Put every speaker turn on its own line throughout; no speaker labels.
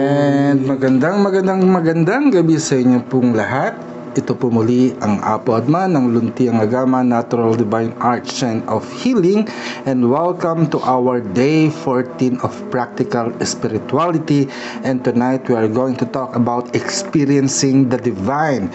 And magandang magandang magandang gabi sa inyo pong lahat. Ito po muli ang Apo Adman ng Luntiang Agama Natural Divine Arts and of Healing and welcome to our day 14 of practical spirituality and tonight we are going to talk about experiencing the divine.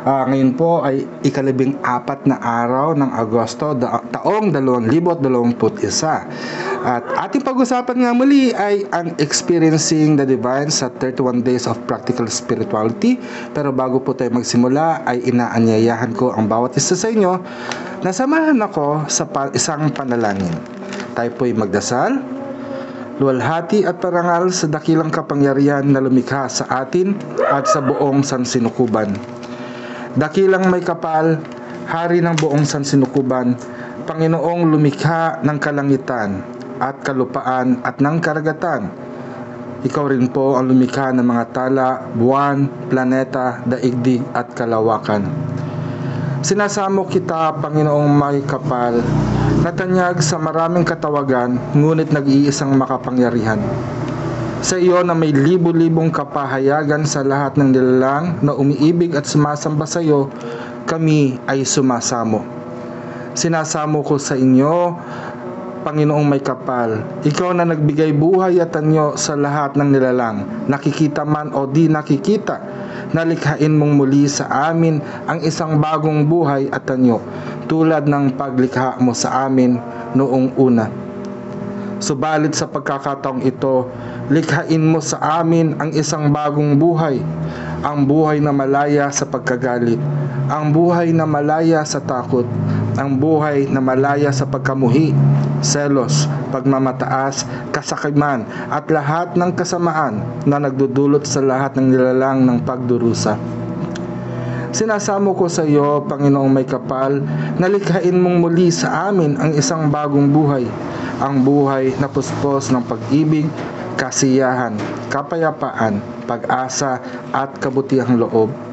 Ah, ngayon po ay ikalabing apat na araw ng Agosto da- taong 2021. At ating pag-usapan nga muli ay ang experiencing the divine sa 31 days of practical spirituality. Pero bago po tayo magsimula ay inaanyayahan ko ang bawat isa sa inyo na samahan ako sa isang panalangin. Tayo po'y magdasal, luwalhati at parangal sa dakilang kapangyarihan na lumikha sa atin at sa buong sansinukuban. Dakilang may kapal, hari ng buong sansinukuban, Panginoong lumikha ng kalangitan at kalupaan at ng karagatan. Ikaw rin po ang lumikha ng mga tala, buwan, planeta, daigdig at kalawakan. Sinasamo kita, Panginoong may kapal, natanyag sa maraming katawagan, ngunit nag-iisang makapangyarihan. Sa iyo na may libu-libong kapahayagan sa lahat ng nilalang na umiibig at sumasamba sa iyo, kami ay sumasamo. Sinasamo ko sa inyo, Panginoong may kapal, ikaw na nagbigay buhay at anyo sa lahat ng nilalang, nakikita man o di nakikita, nalikhain mong muli sa amin ang isang bagong buhay at anyo, tulad ng paglikha mo sa amin noong una. Subalit sa pagkakataong ito, likhain mo sa amin ang isang bagong buhay, ang buhay na malaya sa pagkagalit, ang buhay na malaya sa takot, ang buhay na malaya sa pagkamuhi, selos, pagmamataas, kasakiman, at lahat ng kasamaan na nagdudulot sa lahat ng nilalang ng pagdurusa. Sinasamo ko sa iyo, Panginoong may kapal, na likhain mong muli sa amin ang isang bagong buhay, ang buhay na puspos ng pag-ibig, kasiyahan, kapayapaan, pag-asa at kabutihang loob.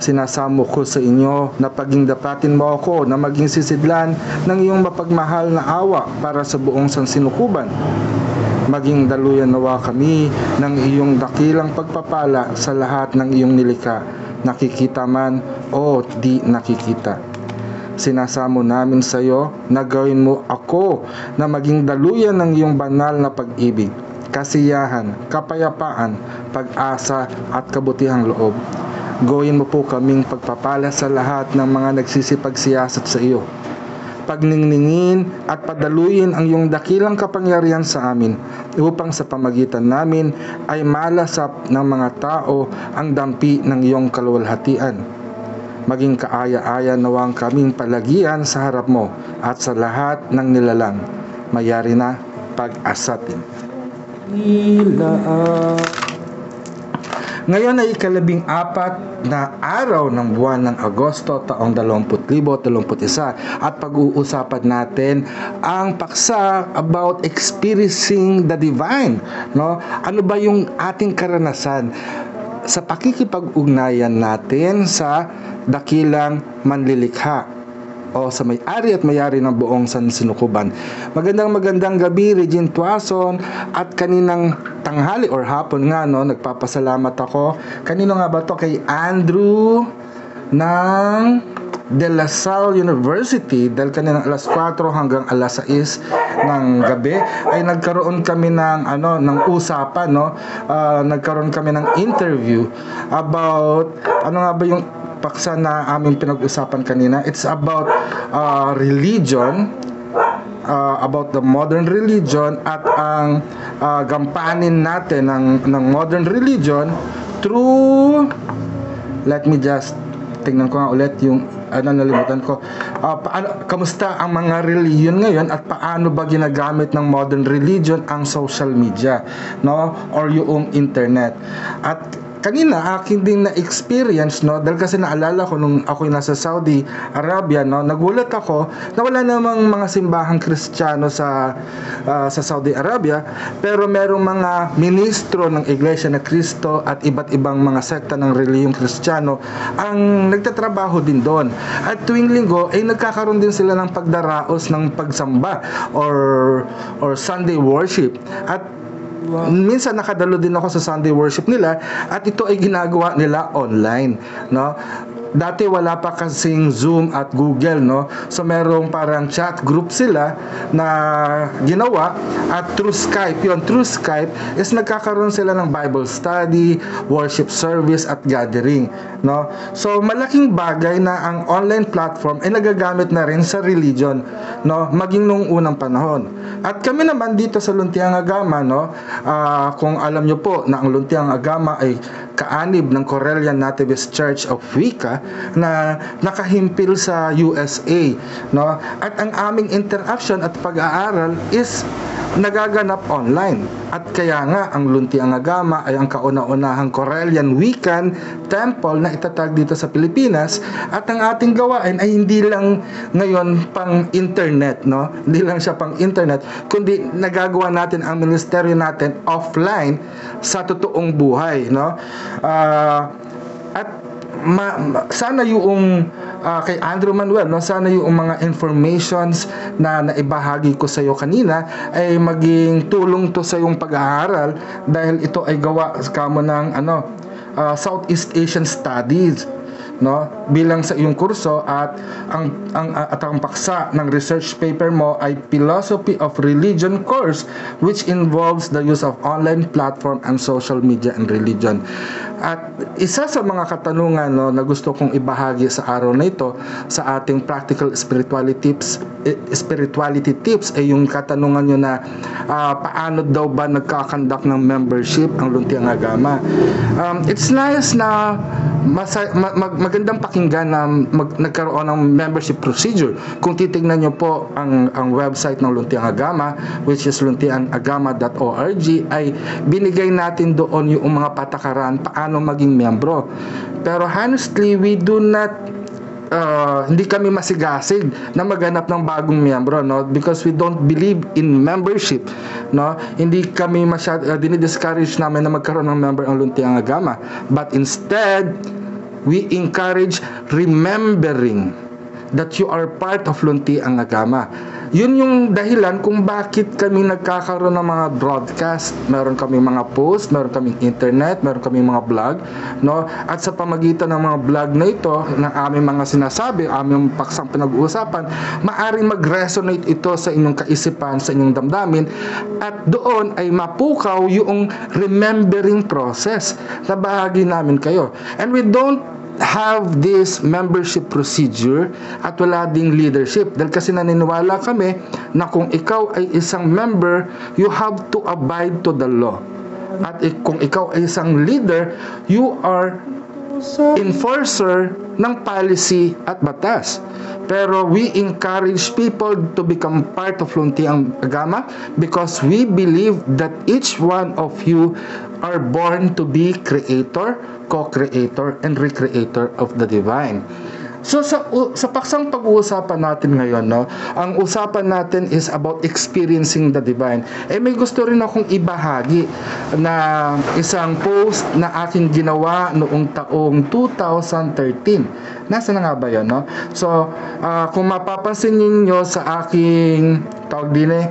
Sinasamo ko sa inyo na paging dapatin mo ako na maging sisidlan ng iyong mapagmahal na awa para sa buong sansinukuban. Maging daluyan nawa kami ng iyong dakilang pagpapala sa lahat ng iyong nilikha, nakikita man o di nakikita sinasamo namin sa iyo na gawin mo ako na maging daluyan ng iyong banal na pag-ibig, kasiyahan, kapayapaan, pag-asa at kabutihang loob. Gawin mo po kaming pagpapala sa lahat ng mga nagsisipagsiyasat sa iyo. Pagningningin at padaluyin ang iyong dakilang kapangyarihan sa amin upang sa pamagitan namin ay malasap ng mga tao ang dampi ng iyong kaluwalhatian maging kaaya-aya nawang kaming palagian sa harap mo at sa lahat ng nilalang. Mayari na pag-asatin. Ngayon ay ikalabing apat na araw ng buwan ng Agosto taong 2021 at pag-uusapan natin ang paksa about experiencing the divine. No? Ano ba yung ating karanasan sa pakikipag-ugnayan natin sa dakilang manlilikha o sa may-ari at may-ari ng buong sansinukuban. Magandang magandang gabi, Regine Tuason at kaninang tanghali or hapon nga no, nagpapasalamat ako. Kanino nga ba to kay Andrew ng De La Salle University dahil kanina alas 4 hanggang alas 6 ng gabi ay nagkaroon kami ng ano ng usapan no uh, nagkaroon kami ng interview about ano nga ba yung paksa na aming pinag-usapan kanina. It's about uh, religion uh, about the modern religion at ang uh, gampanin natin ng ng modern religion through let me just tingnan ko nga ulit yung ano nalimutan ko. Uh, paano, kamusta ang mga religion ngayon at paano ba ginagamit ng modern religion ang social media no? Or yung internet. At kanina akin din na experience no? Dahil kasi naalala ko nung ako nasa Saudi Arabia no? Nagulat ako na wala namang mga simbahang Kristiyano sa uh, sa Saudi Arabia pero merong mga ministro ng Iglesia na Kristo at iba't ibang mga sekta ng relihiyong Kristiyano ang nagtatrabaho din doon. At tuwing linggo ay nagkakaroon din sila ng pagdaraos ng pagsamba or or Sunday worship. At minsan nakadalo din ako sa Sunday worship nila at ito ay ginagawa nila online, no? Dati wala pa kasing Zoom at Google, no? So merong parang chat group sila na ginawa at through Skype, yon through Skype is nagkakaroon sila ng Bible study, worship service at gathering, no? So malaking bagay na ang online platform ay nagagamit na rin sa religion, no? Maging nung unang panahon. At kami naman dito sa Luntiang Agama, no? Ah, kung alam nyo po na ang Luntiang Agama ay kaanib ng Corellian Nativist Church of Wicca na nakahimpil sa USA no at ang aming interaction at pag-aaral is nagaganap online. At kaya nga ang Luntiang Agama ay ang kauna-unahang Corellian Wiccan temple na itatag dito sa Pilipinas. At ang ating gawain ay hindi lang ngayon pang internet no? Hindi lang siya pang internet kundi nagagawa natin ang ministeryo natin offline sa totoong buhay no? Ah, at ma- sana yung ah, kay Andrew Manuel no? Sana yung mga informations na naibahagi ko sa iyo kanina ay maging tulong to sa yung pag-aaral dahil ito ay gawa kamo ng ano ah, Southeast Asian Studies no? Bilang sa iyong kurso at ang ang at ang paksa ng research paper mo ay Philosophy of Religion course which involves the use of online platform and social media and religion. At isa sa mga katanungan no, na gusto kong ibahagi sa araw na ito sa ating practical spirituality tips eh, spirituality tips ay yung katanungan nyo na ah, paano daw ba nagkakandak ng membership ang Luntiang Agama? Um, it's nice na masa, ma- mag- magandang pakinggan na mag, nagkaroon ng membership procedure. Kung titingnan nyo po ang, ang website ng Luntiang Agama, which is luntiangagama.org, ay binigay natin doon yung mga patakaran paano maging membro. Pero honestly, we do not uh, hindi kami masigasig na maghanap ng bagong miyembro no because we don't believe in membership no hindi kami masyad uh, dinidiscourage namin na magkaroon ng member ang Luntiang Agama but instead we encourage remembering that you are part of Luntiang Agama yun yung dahilan kung bakit kami nagkakaroon ng mga broadcast. Meron kami mga post, meron kaming internet, meron kaming mga blog, no? At sa pamagitan ng mga vlog na ito, ng aming mga sinasabi, aming paksang pinag-uusapan, maaring mag-resonate ito sa inyong kaisipan, sa inyong damdamin, at doon ay mapukaw yung remembering process na bahagi namin kayo. And we don't have this membership procedure at wala ding leadership. Dahil kasi naniniwala kami na kung ikaw ay isang member you have to abide to the law. At kung ikaw ay isang leader you are enforcer ng policy at batas pero we encourage people to become part of Luntiang Agama because we believe that each one of you are born to be creator, co-creator, and recreator of the divine. So sa u- sa paksang pag-uusapan natin ngayon, no, ang usapan natin is about experiencing the divine. Eh may gusto rin akong ibahagi na isang post na aking ginawa noong taong 2013. Nasa na nga ba 'yon, no? So, ah, kung mapapansin niyo sa aking tawag din eh,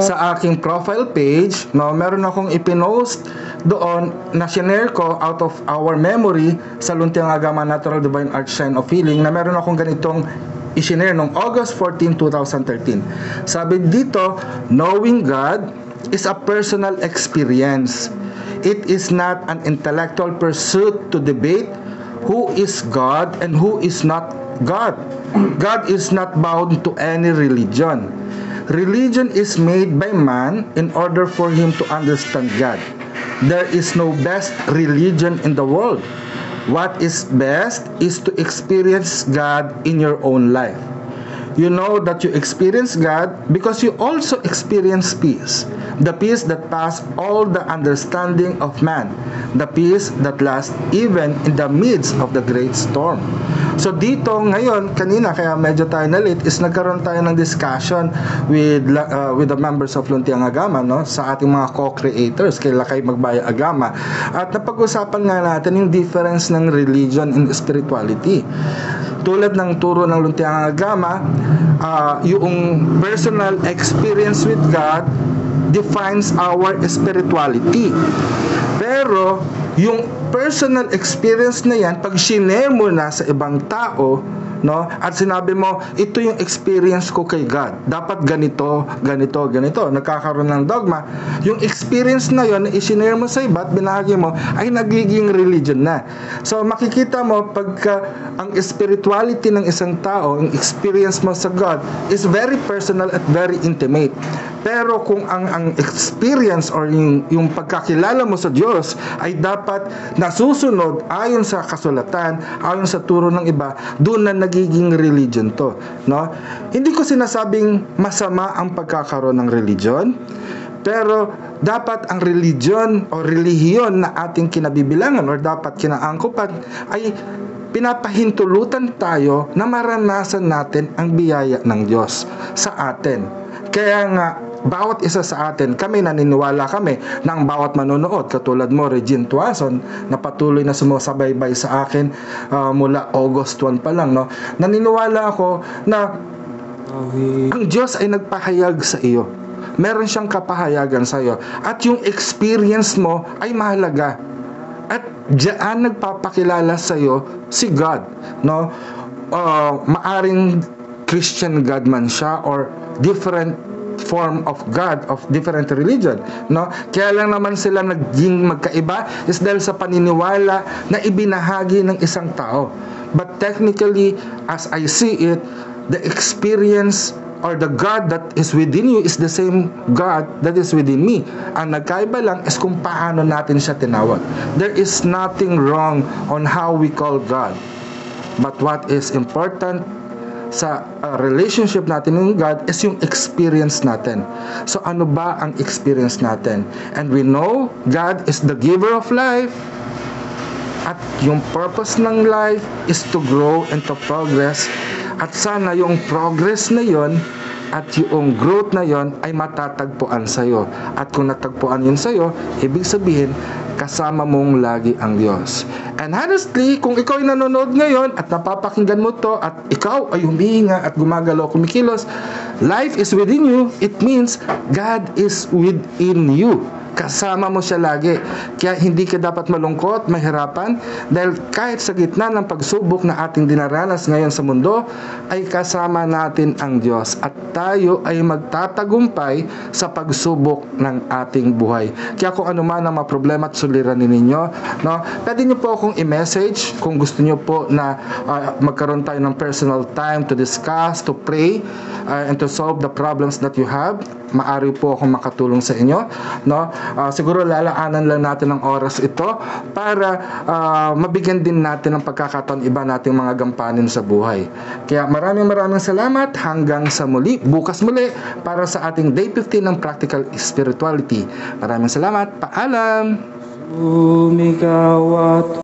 sa aking profile page, no, meron akong ipinost doon na shinare ko out of our memory sa Luntiang Agama Natural Divine Art Shine of Healing na meron akong ganitong isinare noong August 14, 2013. Sabi dito, knowing God is a personal experience. It is not an intellectual pursuit to debate who is God and who is not God. God is not bound to any religion. Religion is made by man in order for him to understand God. There is no best religion in the world. What is best is to experience God in your own life. You know that you experience God because you also experience peace. The peace that passes all the understanding of man. The peace that lasts even in the midst of the great storm. So dito ngayon, kanina kaya medyo tayo na late is nagkaroon tayo ng discussion with uh, with the members of Luntiang Agama no? Sa ating mga co-creators kay Lakay Magbaya Agama. At napag-usapan nga natin yung difference ng religion and spirituality. Tulad ng turo ng Luntiang Agama, ah, yung personal experience with God defines our spirituality. Pero, yung personal experience na yan, pag shinare mo na sa ibang tao, no? At sinabi mo, ito yung experience ko kay God. Dapat ganito, ganito, ganito. Nagkakaroon ng dogma. Yung experience na yon na isinare mo sa iba at binahagi mo, ay nagiging religion na. So, makikita mo, pagka ang spirituality ng isang tao, ang experience mo sa God, is very personal at very intimate. Pero kung ang ang experience or yung, yung pagkakilala mo sa Diyos ay dapat nasusunod ayon sa kasulatan, ayon sa turo ng iba, doon na nagiging religion to, no? Hindi ko sinasabing masama ang pagkakaroon ng religion, pero dapat ang religion o relihiyon na ating kinabibilangan or dapat kinaangkupan ay pinapahintulutan tayo na maranasan natin ang biyaya ng Diyos sa atin. Kaya nga, bawat isa sa atin, kami naniniwala kami ang bawat manonood, katulad mo, Regine Tuason, na patuloy na sumusabaybay sa akin ah, mula August 1 pa lang, no? naniniwala ako na ang Diyos ay nagpahayag sa iyo. Meron siyang kapahayagan sa iyo. At yung experience mo ay mahalaga. At diyan nagpapakilala sa iyo si God, no? Uh, maaring Christian God man siya or different form of God of different religion no kaya lang naman sila naging magkaiba is dahil sa paniniwala na ibinahagi ng isang tao but technically as I see it the experience or the God that is within you is the same God that is within me. Ang nagkaiba lang is kung paano natin siya tinawag. There is nothing wrong on how we call God. But what is important sa uh, relationship natin with God is yung experience natin. So ano ba ang experience natin? And we know God is the giver of life. At yung purpose ng life is to grow and to progress. At sana yung progress na yon at yung growth na yon ay matatagpuan sa'yo. At kung natagpuan yun sa'yo, ibig sabihin, kasama mong lagi ang Diyos. And honestly, kung ikaw ay nanonood ngayon at napapakinggan mo to at ikaw ay humihinga at gumagalaw, kumikilos, life is within you, it means God is within you kasama mo siya lagi. Kaya hindi ka dapat malungkot, mahirapan, dahil kahit sa gitna ng pagsubok na ating dinaranas ngayon sa mundo, ay kasama natin ang Diyos at tayo ay magtatagumpay sa pagsubok ng ating buhay. Kaya kung ano man ang mga problema at suliranin ninyo, no, pwede niyo po akong i-message kung gusto niyo po na ah, magkaroon tayo ng personal time to discuss, to pray, uh, and to solve the problems that you have maari po akong makatulong sa inyo no? Ah, siguro lalaanan lang natin ng oras ito para ah, mabigyan din natin ng pagkakataon iba nating mga gampanin sa buhay. Kaya maraming maraming salamat. Hanggang sa muli. Bukas muli para sa ating day 15 ng practical spirituality. Maraming salamat. Paalam!
Sumigaw at